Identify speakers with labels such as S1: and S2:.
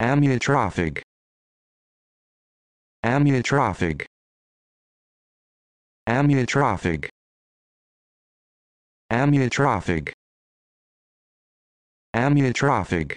S1: amyotrophic. Amyotrophic. Amyotrophic. Amyotrophic. Amyotrophic.